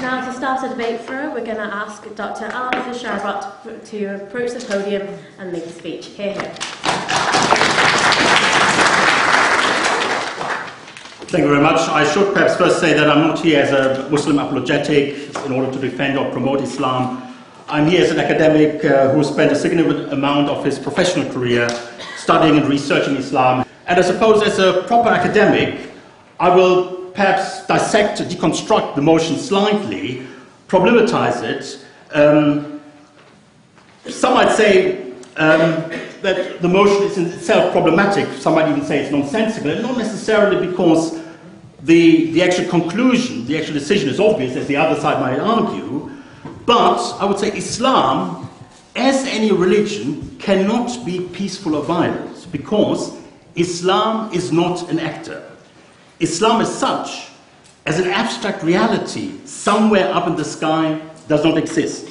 Now, to start a debate through, we're going to ask Dr. Arthur Scharbrodt to approach the podium and make a speech. Hear him. Thank you very much. I should perhaps first say that I'm not here as a Muslim apologetic in order to defend or promote Islam. I'm here as an academic uh, who spent a significant amount of his professional career studying and researching Islam. And I suppose as a proper academic, I will perhaps dissect, deconstruct the motion slightly, problematize it. Um, some might say um, that the motion is in itself problematic. Some might even say it's nonsensical, and not necessarily because the, the actual conclusion, the actual decision is obvious, as the other side might argue. But I would say Islam, as any religion, cannot be peaceful or violent because Islam is not an actor. Islam as such, as an abstract reality somewhere up in the sky, does not exist.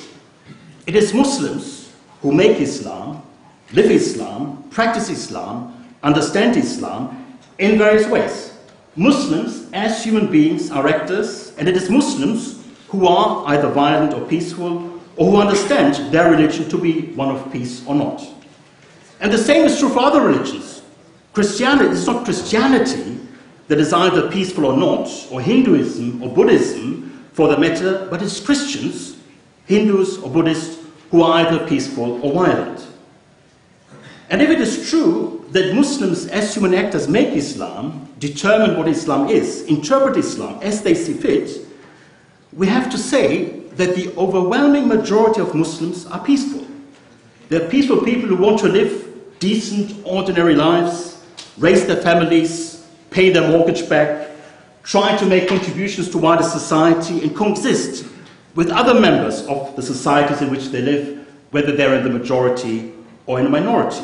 It is Muslims who make Islam, live Islam, practice Islam, understand Islam in various ways. Muslims, as human beings, are actors, and it is Muslims who are either violent or peaceful, or who understand their religion to be one of peace or not. And the same is true for other religions. Christianity is not Christianity that is either peaceful or not, or Hinduism or Buddhism for the matter, but it's Christians, Hindus or Buddhists, who are either peaceful or violent. And if it is true that Muslims, as human actors, make Islam, determine what Islam is, interpret Islam as they see fit, we have to say that the overwhelming majority of Muslims are peaceful. They're peaceful people who want to live decent, ordinary lives, raise their families, pay their mortgage back, try to make contributions to wider society, and coexist with other members of the societies in which they live, whether they're in the majority or in a minority.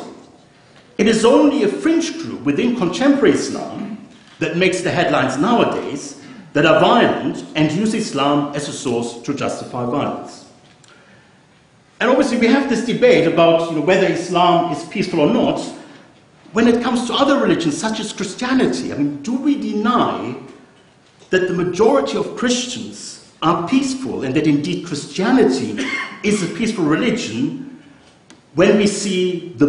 It is only a fringe group within contemporary Islam that makes the headlines nowadays that are violent and use Islam as a source to justify violence. And obviously, we have this debate about you know, whether Islam is peaceful or not, when it comes to other religions, such as Christianity, I mean, do we deny that the majority of Christians are peaceful and that indeed Christianity is a peaceful religion when we see the